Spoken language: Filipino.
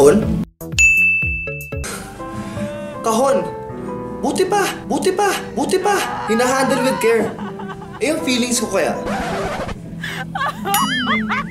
Kahon? Kahon! Buti pa! Buti pa! Buti pa! Hinahandle with care. Eh, yung feelings ko kaya.